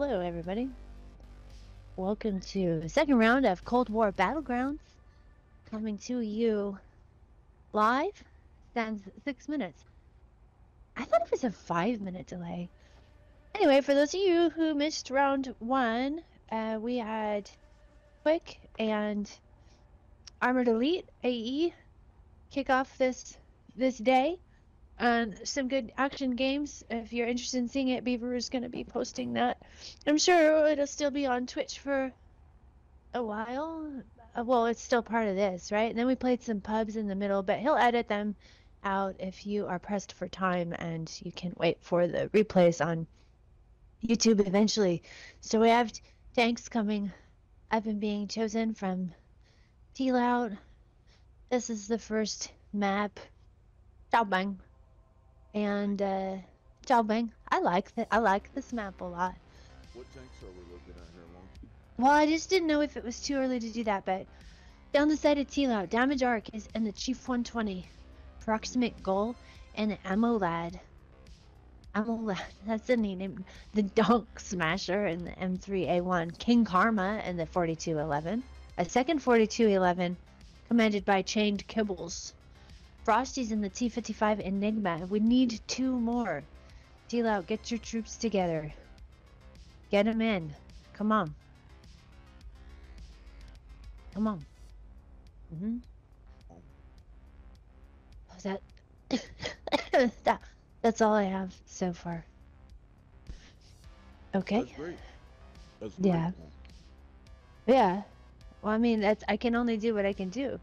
Hello, everybody. Welcome to the second round of Cold War Battlegrounds. Coming to you live. Stands six minutes. I thought it was a five minute delay. Anyway, for those of you who missed round one, uh, we had Quick and Armored Elite AE kick off this this day. And some good action games. If you're interested in seeing it, Beaver is going to be posting that. I'm sure it'll still be on Twitch for a while. Uh, well, it's still part of this, right? And then we played some pubs in the middle, but he'll edit them out if you are pressed for time and you can wait for the replays on YouTube eventually. So we have tanks coming up and being chosen from T-Loud. This is the first map. Cao Bang. And uh. I like that I like this map a lot. What tanks are we looking at here, Long? Well, I just didn't know if it was too early to do that, but down the side of T-Loud, Damage Arc is in the Chief 120. Proximate Goal and the Ammo Lad. Ammo Lad, that's the name. The Donk Smasher and the M3A1. King Karma and the 4211. A second 4211 commanded by Chained Kibbles. Frosty's in the T-55 Enigma. We need two more. T-Loud, get your troops together. Get them in. Come on. Come on. Mm-hmm. That, that that's all I have so far. Okay. That's great. That's great. Yeah. Yeah. Well, I mean, that's I can only do what I can do.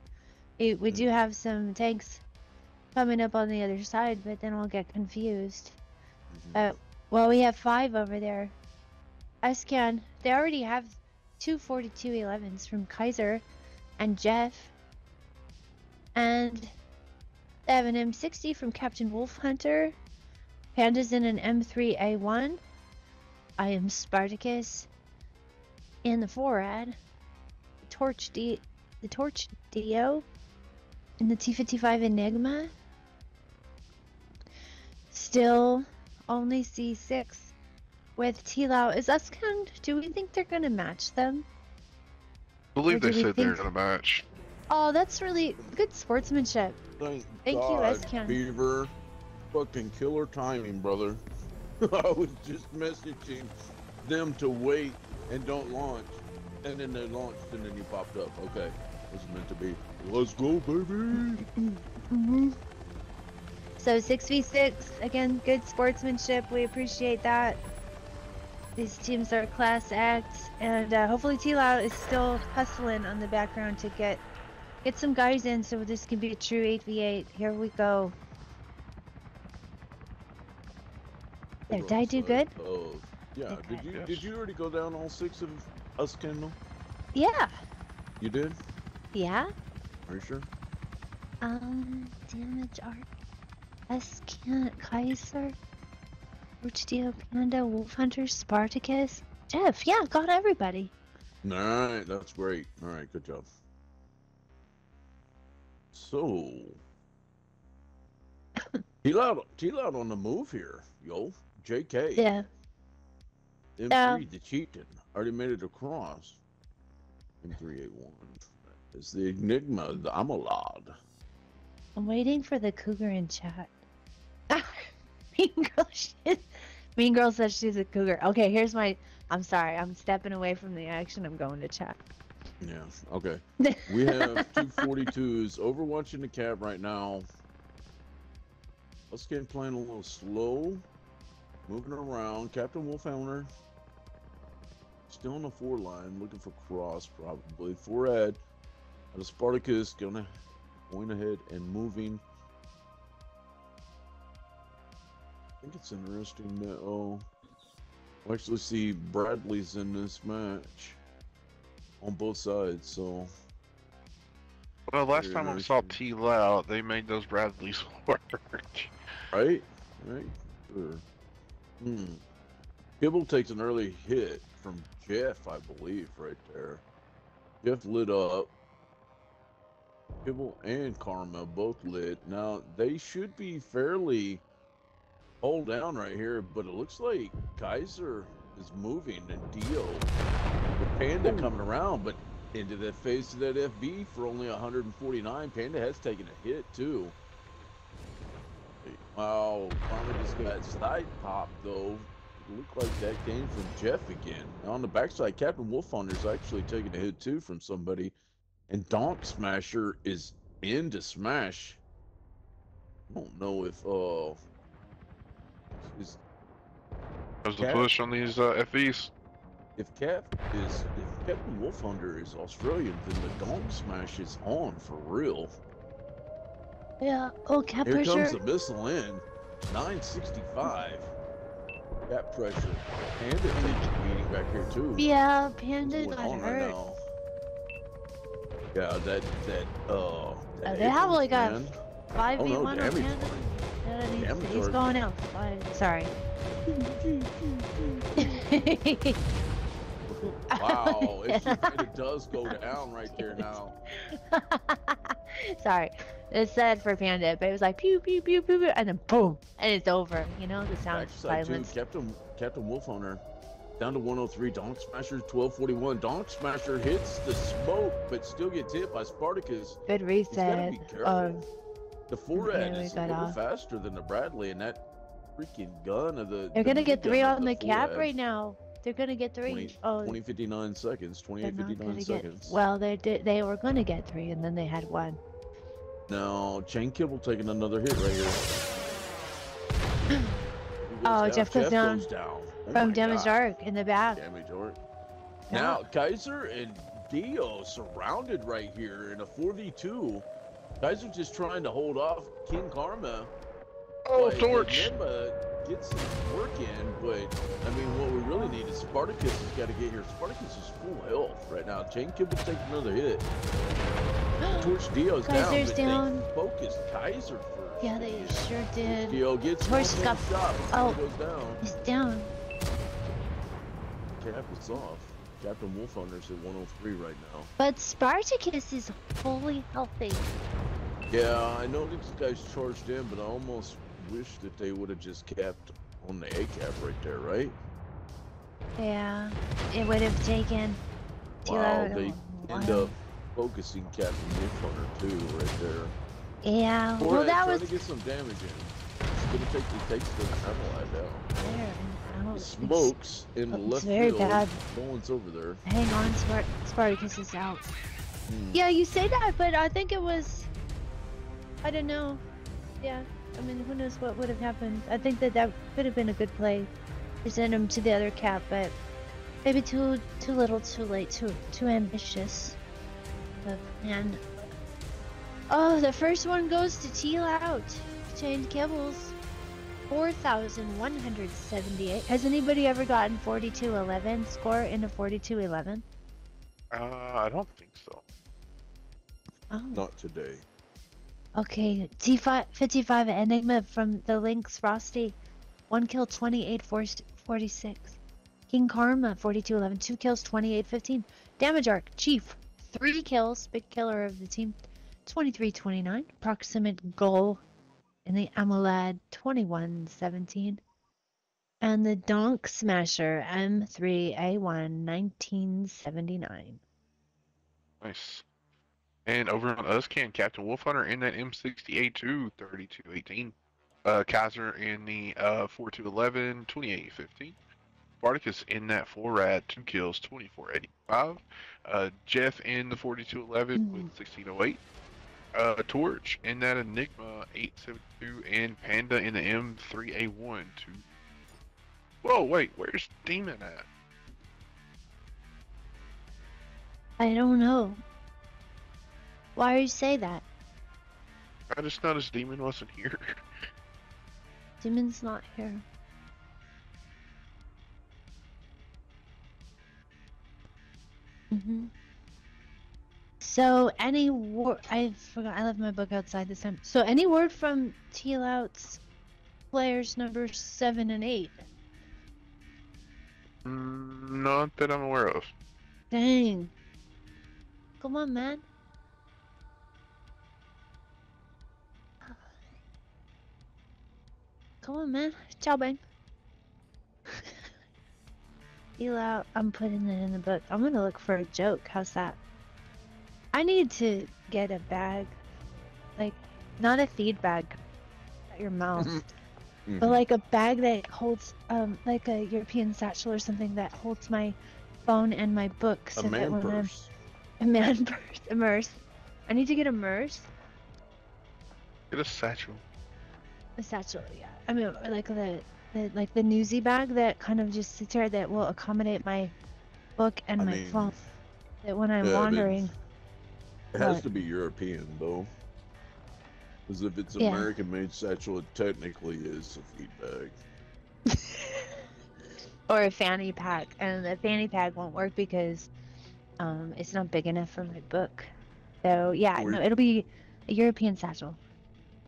Eh, we do have some tanks coming up on the other side, but then we'll get confused. Mhm. Uh, well, we have five over there. Uscan, they already have two 4211s from Kaiser and Jeff. And they have an M60 from Captain Wolf Hunter. Panda's in an M3A1. I am Spartacus. In the Forad. Torch D the Torch Dio. In the T55 Enigma. Still only C6 with T-Lao. Is Uscan, do we think they're gonna match them? I believe they do we said they're think- gonna match. Oh, that's really good sportsmanship. Thank, Thank you, God, Uscan. Beaver. Fucking killer timing, brother. I was just messaging them to wait and don't launch. And then they launched and then you popped up. Okay. It was meant to be. Let's go, baby. Mm-hmm. So 6v6, again, good sportsmanship. We appreciate that. These teams are class acts, and uh, hopefully T-Lao is still hustling on the background to get get some guys in so this can be a true 8v8. Here we go. There, did I do good? Oh, yeah. Okay. Did you Yes. did you already go down all six of us, Kendall? Yeah. You did? Yeah. Are you sure? Um, Damage Arc. Uscan Kaiser. Dio Panda, Wolf Hunter, Spartacus. Jeff, yeah, got everybody. All right, that's great. All right, good job. So, T-Loud, T-Loud on the move here, yo. JK, Yeah. M3, Yeah. the chieftain, already made it across. M3A1 It's the Enigma, the Amalad. I'm waiting for the cougar in chat. mean girl, mean girl says she's a cougar. Okay, here's my. I'm sorry, I'm stepping away from the action. I'm going to chat. Yeah, okay. We have two 42s overwatching the cab right now. Let's get playing a little slow. Moving around. Captain Wolfhunter. Still on the four line, looking for cross probably. For Ed. And a Spartacus gonna going ahead and moving. Think it's interesting that oh we actually see Bradley's in this match on both sides, so Well, last Very time I saw T Loud, they made those Bradleys work. Right? Right? Sure. Hmm. Kibble takes an early hit from Jeff, I believe, right there. Jeff lit up. Kibble and Karma both lit. Now, they should be fairly hold down right here, but it looks like Kaiser is moving and Dio with Panda coming around, but into the face of that FB for only 149. Panda has taken a hit too. Wow, Karma just got side pop though. It looked like that came from Jeff again. Now on the backside, Captain Wolfhunter's actually taking a hit too from somebody. And Donk Smasher is into Smash. I don't know if uh is There's the Cat- push on these uh, FEs. if Cap is if Captain Wolfhunter is Australian, then the Donk Smash is on for real. Yeah. Oh, cap Here pressure. comes the missile in. 965. Cap pressure. Panda takes a beating back here too. Yeah, Panda going got on right hurt. now? Yeah, that that uh. that Uh, they have Abrams like a man, Five Oh, v no, one on damage Panda. He's, going out. Sorry. Wow, it, it does go down right there now. Sorry. It's sad for Panda, but it was like pew pew pew pew pew, and then boom, and it's over. You know the sound of Backside too, silence. Captain Captain Wolfhunter down to 103. Donk Smasher 1241. Donk Smasher hits the smoke, but still gets hit by Spartacus. Good reset. He's gotta be careful. Um, The Yeah, is a little off. faster than the Bradley, and that freaking gun of the. they're the gonna get three on the cap right now. They're gonna get three. 20 oh, 2059 seconds. they're 28, not 59 seconds. get. Well, they did. They were gonna get three, and then they had one. Now, Chain Kibble taking another hit right here. Goes Oh, down? Jeff goes down goes down. Oh From Damage. Dark in the back. Damage Arc. Now, Kaiser and Dio surrounded right here in a 4v2. Kaiser just trying to hold off King Karma. Oh, but torch! Enigma gets his work in, but I mean, what we really need is Spartacus has got to get here. Spartacus is full health right now. Chain Kibble takes another hit. Torch Dio's down, Kaiser's but down. they focused Kaiser first. yeah, they sure did. Dio gets Torch one got- shot oh. he goes down. He's down. Cap is off. Captain Wolf Wolfhunter's at 103 right now. But Spartacus is fully healthy. Yeah, I know these guys charged in, but I almost wish that they would have just kept on the A cap right there, right? Yeah, it would have taken. two Wow, they end up focusing Captain Wolfhunter too, right there. Yeah, Or well, that was to get some damage in. It's gonna take the takes the Adelaide out. there. and out. Smokes in the left very field. bad. No one's over there. Hang on, Spart- Spartacus is out. Hmm. Yeah, you say that, but I think it was. I don't know. Yeah, I mean, who knows what would have happened? I think that that could have been a good play to send him to the other cap, but maybe too too little, too late, too too ambitious. But man, oh, the first one goes to Teal out. Chained Kibbles. 4,178. Has anybody ever gotten 4211 score in a 4211? Uh, I don't think so. Oh. Not today. Okay, T5 55 Enigma from the Lynx Frosty. One kill 28 4 46. King Karma 4211. Two kills 28 15. Damage Arc Chief. Three kills. Big killer of the team. 23 29. Proximate goal in the Amolad 21 17. And the Donk Smasher M3A1 1979. Nice. And over on us can Captain Wolfhunter in that M68 3218. Uh, Kaiser in the uh, 4211, 2815. Spartacus in that 4 rad, 2 kills, 2485. Uh, Jeff in the 4211 with 1608. Uh, Torch in that Enigma 872. And Panda in the M3A1 2. Whoa, wait, where's Demon at? I don't know. Why do you say that? I just noticed Demon wasn't here. Demon's not here. hmm So, any word? I forgot. I left my book outside this time. So, any word from Teal Out's players number seven and eight? Mm, Not that I'm aware of. Dang. Come on, man. Come on, man. Ciao, bang. Feel out. I'm putting it in the book. I'm gonna look for a joke. How's that? I need to get a bag, like not a feed bag at your mouth, Mhm. but like a bag that holds, um, like a European satchel or something that holds my phone and my book. So a that man when I'm a man purse, immerse. I need to get immersed. Get a satchel. Satchel, yeah. I mean, like the, the like the newsy bag that kind of just sits there that will accommodate my book and I my mean, phone. That when I'm yeah, wandering, It has What? to be European though. Because if it's Yeah. American made satchel, it technically is a feed bag. or a fanny pack, and the fanny pack won't work because um, it's not big enough for my book. So yeah, Or- no, it'll be a European satchel,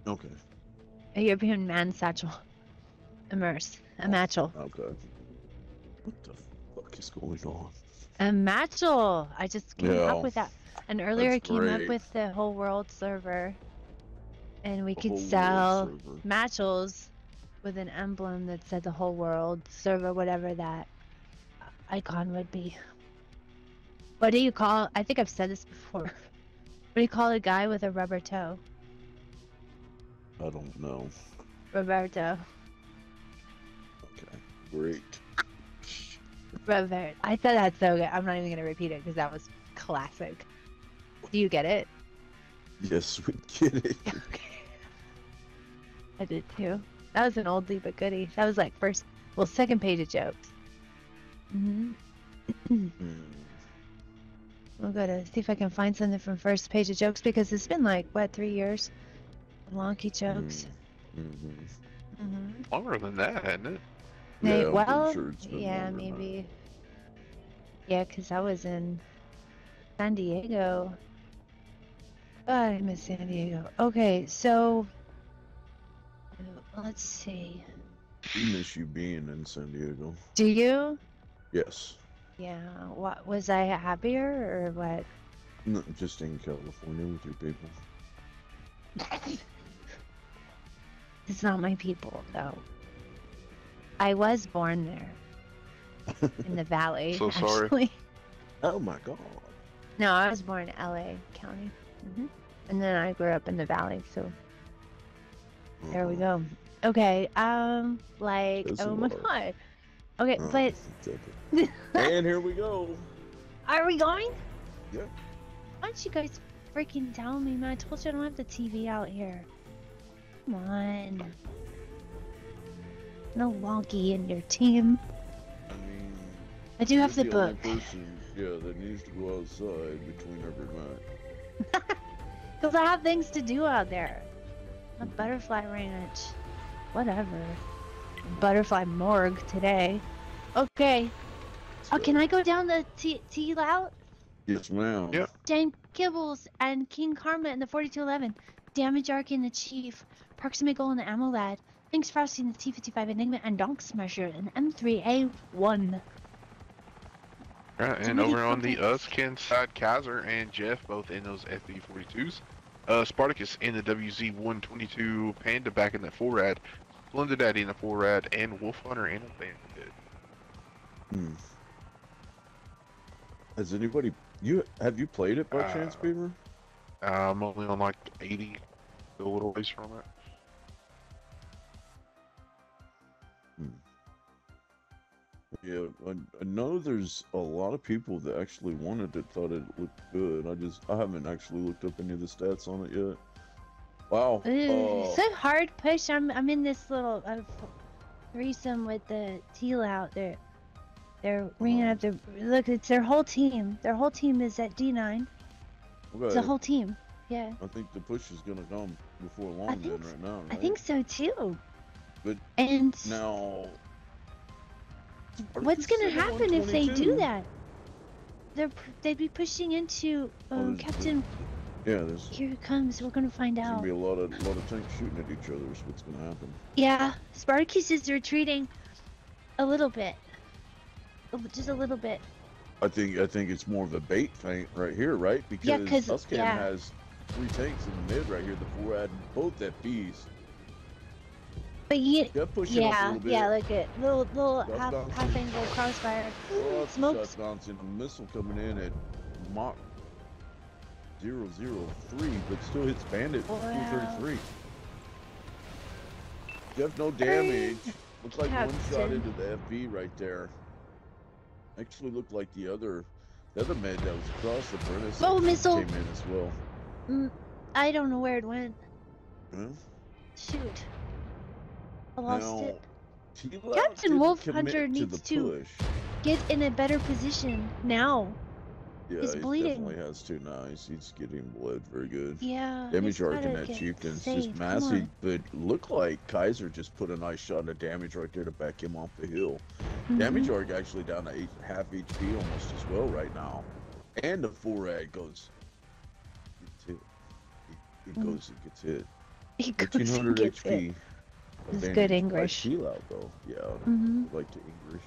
Okay. A European man satchel, immerse, a matchel, oh, Okay. What the fuck is going on? a matchel. I just came Yeah. up with that, and earlier I That's came up with the whole world server, and we The could sell matchels with an emblem that said the whole world server, whatever that icon would be. What do you call? I think I've said this before. What do you call a guy with a rubber toe? I don't know. Roberto. Okay. Great. Robert. I said that so good. I'm not even gonna repeat it because that was classic. Do you get it? Yes, we get it. Okay. I did too. That was an oldie but goodie. That was like first, well, second page of jokes. hmm Hmm. I'll go to see if I can find something from first page of jokes because it's been like what three years. Wonky jokes. Mhm. Mm-hmm. Longer than that, hasn't it? Yeah, well, sure yeah, longer that. maybe. Yeah, because I was in San Diego. God, I miss San Diego. Okay, so let's see. We miss you being in San Diego. Do you? Yes. Yeah. What was I happier or what? No, just in California with your people. It's not my people though. I was born there in the valley. So sorry. actually. Oh my god. No, I was born in LA County. hmm And then I grew up in the valley, so there we Uh-huh. go. Okay, um, like, That's oh my lot. god. Okay, Uh, but and here we go. are we going? Yeah. Why don't you guys freaking tell me, man? I told you I don't have the TV out here. Come on. No wonky in your team. I mean, I do have the you're book. person, yeah, that needs to go outside between every match. Because I have things to do out there. A butterfly ranch. Whatever. Butterfly morgue today. Okay. Oh, can I go down the T, T route? Yes, ma'am. Yep. James Kibbles and King Karma in the 4211. Damage Arc in the Chief. Parks Miggle and the Ammo Lad. Thanks for in the T55 Enigma and Donk Smasher in M3A1. Right, and over on the companies. Uskin side, Kaiser and Jeff both in those FV42s. Uh, Spartacus in the WZ122, Panda back in the 4-rad, Splendid Daddy in the 4-rad, and Wolf Hunter in a Bandit. Hmm. Has anybody you have you played it by Uh, chance, Beaver? I'm only on like 80, a little ways from it. Yeah, I, I know there's a lot of people that actually wanted it, thought it looked good. I just I haven't actually looked up any of the stats on it yet. Wow. Ooh, uh, so hard push. I'm I'm in this little uh, threesome with the teal out there. They're ringing up the look. It's their whole team. Their whole team is at D9. It's okay. the whole team. Yeah, I think the push is gonna come before long then right now, Right? I think so too. But And now what's gonna happen if they do that? They're they'd be pushing into Oh, um, there's- Captain. Yeah, there's, Here it comes. We're gonna find out. there's gonna be a lot of lot of tanks shooting at each other. Is what's gonna happen. Yeah, Spartacus is retreating a little bit. Oh, Just a little bit. I think I think it's more of a bait feint right here, right? Because Yeah, yeah. has three tanks in the mid right here, the four ad both FPs. But you, Jeff pushing up a yeah, bit. yeah, like a little, little half, half angle crossfire. Oh, that's a Smokes. bouncing missile coming in at Mach 003, but still hits Bandit Wow. 233. Jeff, no damage. Looks like one shot into the FB right there. Actually looked like the other the other med that was across the furnace Oh, missile. came in as well. Mm, I don't know where it went. Huh? Shoot. I lost it. Captain Wolf Hunter needs to. Get in a better position now. Yeah, he's he bleeding. definitely has two nice. He's getting bled very good. Yeah. Damage arc in that chieftain's just massive, but look like Kaiser just put a nice shot of damage right there to back him off the hill. Damage Mhm. arc actually down to eight, half HP almost as well right now, and the rag goes. Gets hit. It, it Mhm. goes. It gets hit. He goes and gets HP. This is good English. Feel out though. Yeah, hmm like to English.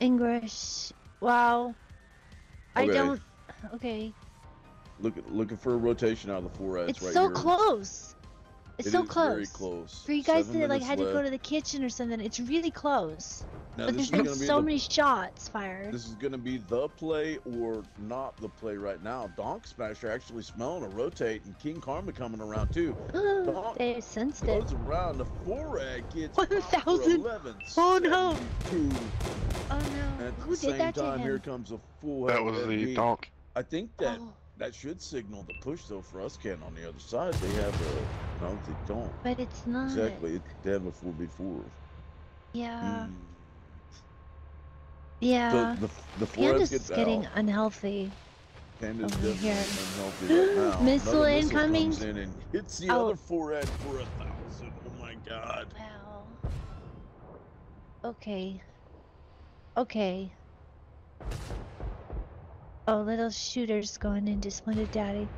English. Wow. I don't. Okay. Look, looking for a rotation out of the four reds It's right so here. close. It's It so close. Very close. For you guys Seven that like had to go to the kitchen or something, it's really close. Now, but this there's is been so the many shots fired. This is going to be the play or not the play right now. Donk Smasher actually smelling a rotate and King Karma coming around too. Donk they sensed it. goes around. The forag gets popped for 1,000. Oh, no. Oh no. at Who the did same that to time, here him? comes a full That was the FB. donk. I think that Oh, that should signal the push though for us, Ken. On the other side, they have a no, they don't. but it's not. Exactly, it- they have a four before. Yeah. Mm. Yeah. The the the four Panda's gets getting out. unhealthy. Panda's over definitely here. unhealthy right now. Missile Another incoming. comes in and hits the Oh. other forehead for a thousand. Oh my god. Wow. Okay. Okay. Oh, little shooters going into Splendid Daddy.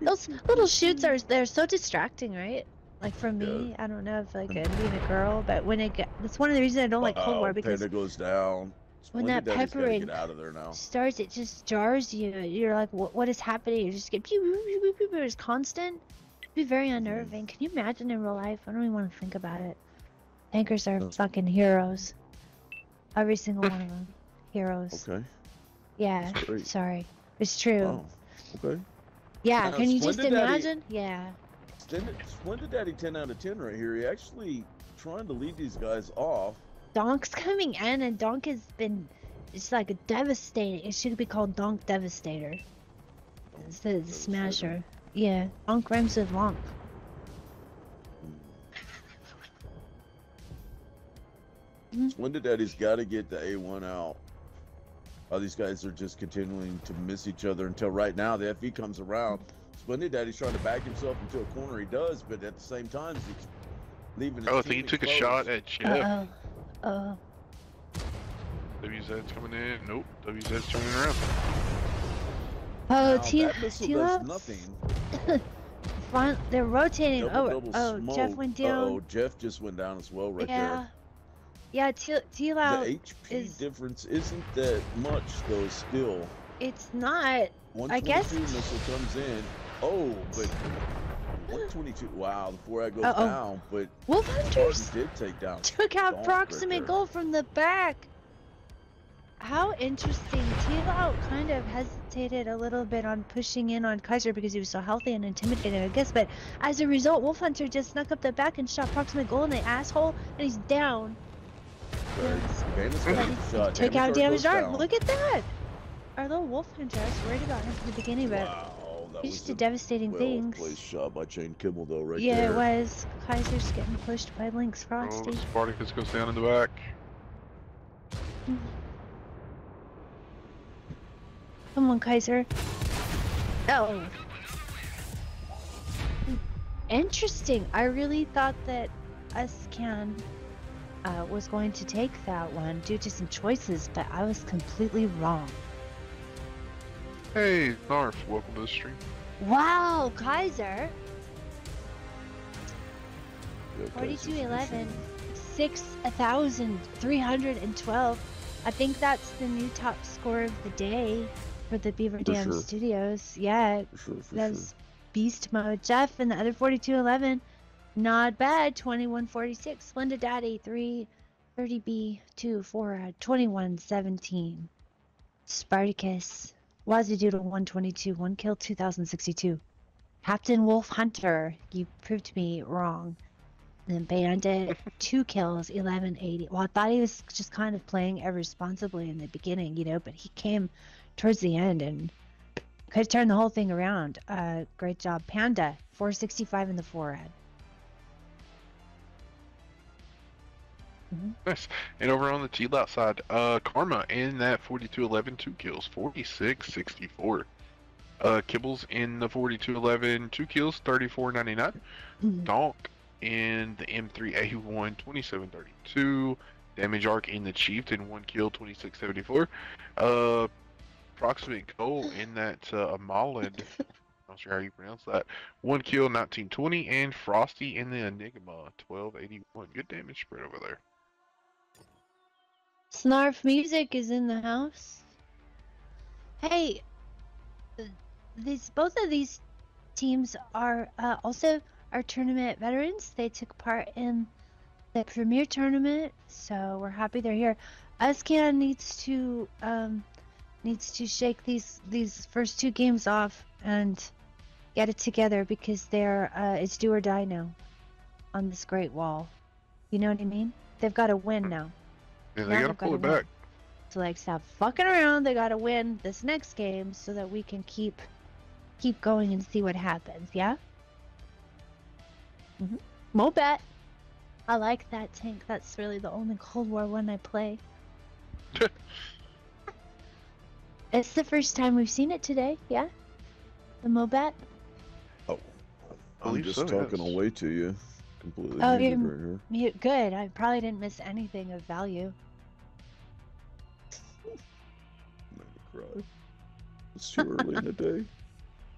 Those little shoots are they're so distracting, right? Like for me, I don't know if like being a girl, but when it get, that's one of the reasons I don't like Cold War because Panda goes down. When Splendid that peppering get out of there now. starts, it just jars you. You're like, what, what is happening? You just get pew, pew, pew, pew. It's constant. It'd be very mm-hmm. unnerving. Can you imagine in real life? I don't even want to think about it. Tankers are fucking heroes. Every single one of them. Heroes. Okay. Yeah. Sorry. It's true. Okay. Yeah. Now, Can you just Splendid Daddy- imagine? Yeah. Splendid Daddy 10 out of 10 right here. He actually trying to lead these guys off. Donk's coming in, and Donk has been. It's like a devastating. It should be called Donk Devastator instead of the Smasher. Yeah. Donk rhymes with Lonk. Mhm. Splendid Daddy's got to get the A1 out. All these guys are just continuing to miss each other until right now the FE comes around. Splendid Daddy's trying to back himself into a corner. He does, but at the same time, he's leaving. His Oh, I think he team took a shot at Jeff. Uh oh. Uh WZ's coming in. Nope. WZ's turning around. oh. Now, T- that Tila- nothing. Fine, they're rotating. Double, oh, double oh, smoke. Jeff went down. Oh, Jeff just went down as well right there. yeah. Yeah, T- Tila, there. The HP is- difference isn't that much though. Still, it's not. I guess- 122 missile comes in. Oh, but 122. Wow, the four goes Uh-oh. down, but Wolf Hunters did take down. took out proximate goal from the back. How interesting. Tila kind of hesitated a little bit on pushing in on Kaiser because he was so healthy and intimidating, I guess. But as a result, Wolf Hunter just snuck up the back and shot proximate goal in the asshole, and he's down. Yes. Bandit's And got then a he shot. Uh, took out Damage damage goes art. down. Look at that. Our little Wolf Hunter. I was worried about him from the beginning, but Wow, that he was just did a devastating well things. placed shot by Chain Kimmel though, right yeah, there. it was. Kaiser's getting pushed by Lynx Oh, Frosty. Spartacus goes down in the back. Come on, Kaiser. Oh. Interesting. I really thought that Uscan uh, was going to take that one due to some choices, but I was completely wrong. Hey, Narf, welcome to the stream. Wow, Kaiser. Yeah, Kaiser's 4211. 6,312. I think that's the new top score of the day for the Beaver For Dam sure. Studios. Yeah, For sure, for that's sure. beast mode. Jeff and the other 4211 Not bad. 2146. Splendid Daddy. 330B. 2 4 2117. Spartacus. Wazidoodle 122. 1 kill 2062. Captain Wolf Hunter. You proved me wrong. And then Bandit. 2 kills 1180. Well, I thought he was just kind of playing irresponsibly in the beginning, you know, but he came towards the end and could turn the whole thing around. Uh, great job. Panda. 465 in the forehead. Nice. And over on the teal outside, uh, Karma in that 42-11, two kills, 46-64. Uh, Kibbles in the 42-11, two kills, 34-99. Mhm. Donk in the M3A1, 27-32. Damage Arc in the Chieftain, one kill, 26-74. Uh, Proximate Goal in that uh, Amalid, not sure how you pronounce that, one kill, 1920. And Frosty in the Enigma, 1281. Good damage spread over there. Snarf Music is in the house. Hey, these both of these teams are uh, also our tournament veterans. They took part in the premier tournament, so we're happy they're here. Uscan needs to um, needs to shake these these first two games off and get it together because they're uh, it's do or die now on this great wall. You know what I mean? They've got to win now. And Now they gotta pull it win. back. So like stop fucking around. They gotta win this next game so that we can keep keep going and see what happens. Yeah. Mm-hmm. Mobet. I like that tank. That's really the only Cold War one I play. it's the first time we've seen it today. Yeah. The Mobet. Oh, I'm just so, talking yes. away to you. Completely Oh, muted you're- right here. Mute. Good. I probably didn't miss anything of value. Made me cry. It's too early in the day.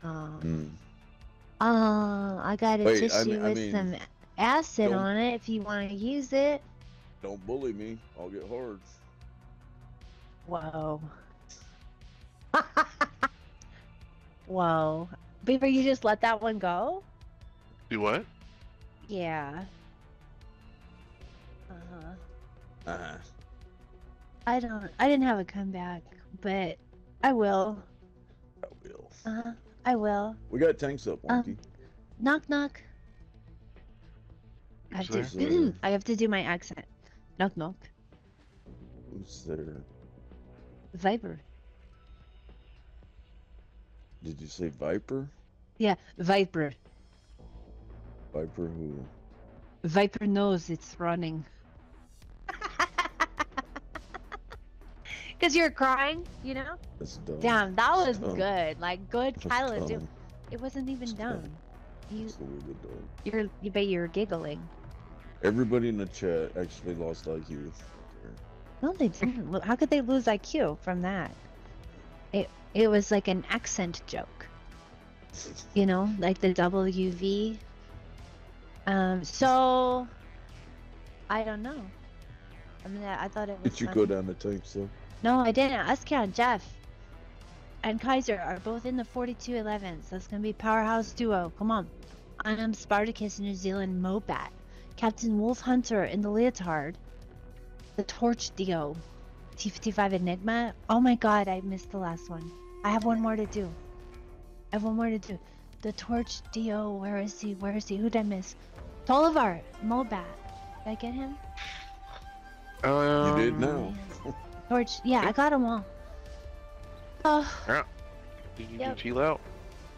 Um, Hmm. uh, I got a Wait, I tissue mean- I with mean, some acid on it if you want to use it. Don't bully me. I'll get hard. Whoa. Whoa. Beaver, you just let that one go? Do what? Yeah. Uh-huh. Uh huh. I don't I didn't have a comeback, but I will. I will. Uh-huh. I will. We got tanks up, Um, Wonky. Knock knock. I have, Who's to, there? Who's there? I have to do my accent. Knock knock. Who's there? Viper. Did you say Viper? Yeah, Viper. Viper who? Viper knows it's running. Cause you're crying, you know? That's dumb. Damn, that was dumb. good. Like good That's. It, it wasn't even That's dumb. dumb. You a bit dumb. you're you bet you're giggling. Everybody in the chat actually lost IQ. No, they didn't. How could they lose IQ from that? It it was like an accent joke, you know, like the WV. Um, so I don't know. I mean, I I thought it was. Did you go down the tanks though? No, I didn't. Uscan, Jeff, and Kaiser are both in the 4211s. That's gonna be powerhouse duo. Come on. I am Spartacus New Zealand Mobat. Captain Wolf Hunter in the leotard. The Torch Dio. T55 Enigma. Oh my god, I missed the last one. I have one more to do. I have one more to do. The Torch Dio. Where is he? Where is he? Who'd I miss? Tolivar Mobat. Did I get him? Um, You did now. Torch. Yeah, I got them all. Oh. Yeah. Did you Yep. do teal out?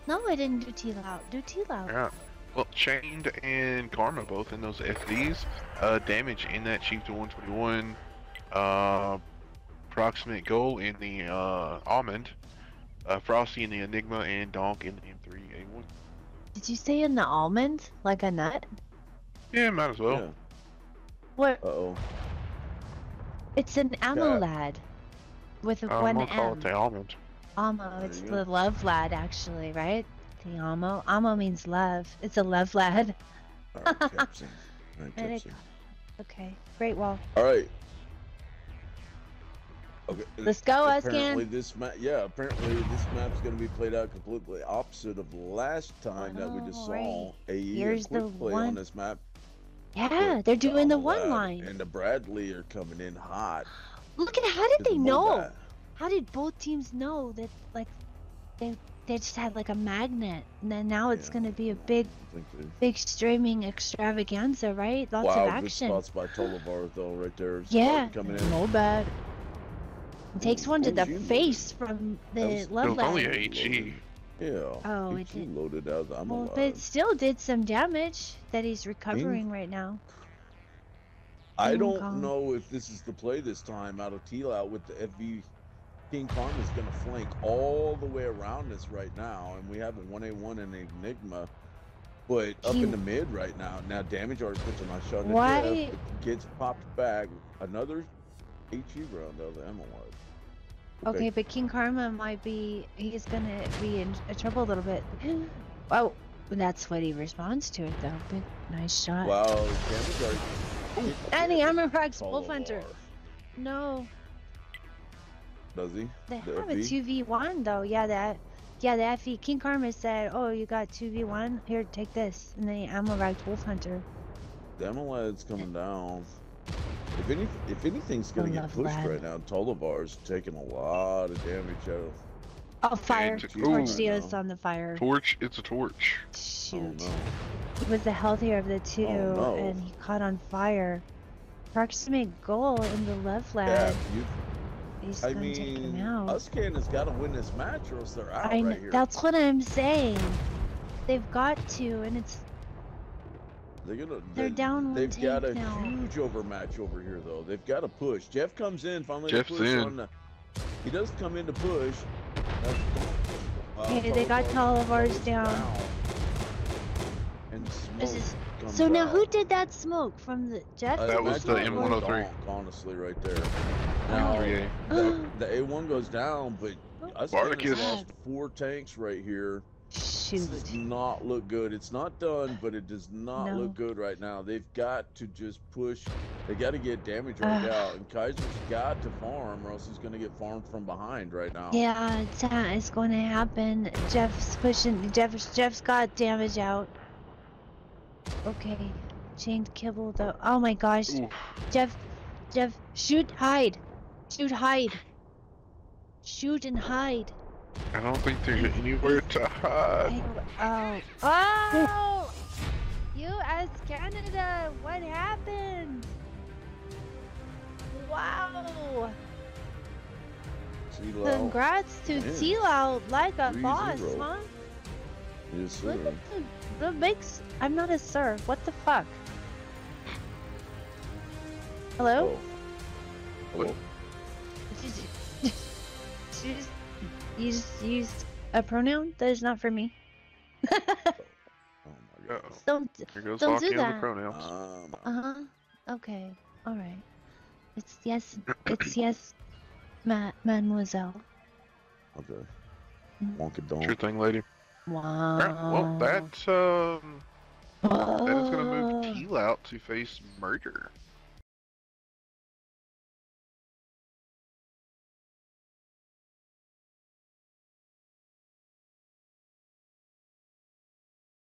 No, I didn't do T loud. Do T loud. Yeah. Well, Chained and Karma both in those FDs. Uh, damage in that Chieftain 121. Uh, approximate goal in the uh, Almond. Uh, Frosty in the Enigma and Donk in the M3A1. Did you say in the almond? Like a nut? Yeah, might as well. yeah. What? Uh oh. It's an ammo Yeah. lad. With a Uh, I'm one gonna call M. it the Almond. Amo. It's the go. love lad, actually, right? The amo. Amo means love. It's a love lad. Alright, Captain. Alright, There you Captain. Okay. Great wall. Alright. Okay. Let's go, Apparently Uscan. this map, yeah. Apparently this map's going to be played out completely opposite of last time that we just saw. A AE Here's quick the play one- on this map. Yeah, but they're doing the all one uh, line. And the Bradley are coming in hot. Look at how did they know? bat. How did both teams know that like they they just had like a magnet and then now it's Yeah, gonna be a big I think they- big streaming extravaganza, right? Lots wow, of good action. spots by Tolivar though, right there. Yeah, coming in. no bad. Takes Ooh, one to oh, the was you face from the That was- It love was only leg. Yeah. Oh, he- it did- loaded out. I'm Well, alive. but it still did some damage that he's recovering right now. I oh King don't Kong. know if this is the play this time out of Teal out with the FV. King Kong is going to flank all the way around us right now, and we have a 1A1 and Enigma, but up He- in the mid right now. Now, damage already puts a nice shot in Why- Gets popped back. Another HE round though, the ammo wise. Okay, but King Karma might be he's gonna be in uh, trouble a little bit. Oh, that's what he responds to it though. Big nice shot. Wow, damage already. And the armor rocks Wolf Hunter. No, Does he? they The have a FV? v one though. Yeah, that. Yeah, the FE King Karma said, "Oh, you got two v one. Here, take this." And then he ammo racked Wolf Hunter. The Amallad's coming down. If any, if anything's gonna I get pushed Lad. right now, Tolivar's taking a lot of damage out of. Oh, fire! it's Torch Ooh. Dios on the fire. Torch. It's a torch. Oh Shoot. no! He was the healthier of the two, no. and he caught on fire. Proximate goal in the left Yeah, leg. you. He's I gonna take him mean, out. Uscan has got to win this match, or else they're out I kn- right here. that's what I'm saying. They've got to, and it's They're gonna. they're they, down one They've got a now. huge overmatch over here, though. They've got to push. Jeff comes in finally. Jeff's push in. On the, he does come in to push. That's- uh, Okay, they got Tolivar Tolivar's down. And smoke is comes so now. Who did that smoke from the Jeff? Uh, That was the M103. donk, Honestly, right there. Now, the, the A1 goes down, but us Spartacus. lost four tanks right here. This does not look good. It's not done, but it does not No. look good right now. They've got to just push. They got to get damage right Ugh. out, and Kaiser's got to farm, or else he's going to get farmed from behind right now. Yeah, it's, uh, it's going to happen. Jeff's pushing. Jeff's Jeff's got damage out. Okay, chained kibble though. Oh my gosh, Oof. Jeff, Jeff, shoot, hide, shoot, hide, shoot and hide. I don't think there's anywhere to hide. Oh, oh! U.S. Canada, what happened? Wow! Congrats to Yeah. Like a 3-0. boss, huh? Yes, Look sir. at the, the big. s- I'm not a sir. What the fuck? Hello? Oh. Hello? You just used a pronoun that is not for me. Oh my god. Uh-oh. Don't. Here goes Don't do that. pronouns. Um, Uh huh. Okay. All right. It's yes. It's yes, ma- mademoiselle. okay. Mm. Wonka donk. Sure thing, lady. Wow. Alright, well, that um, that is gonna Oh. move Teal out to face murder.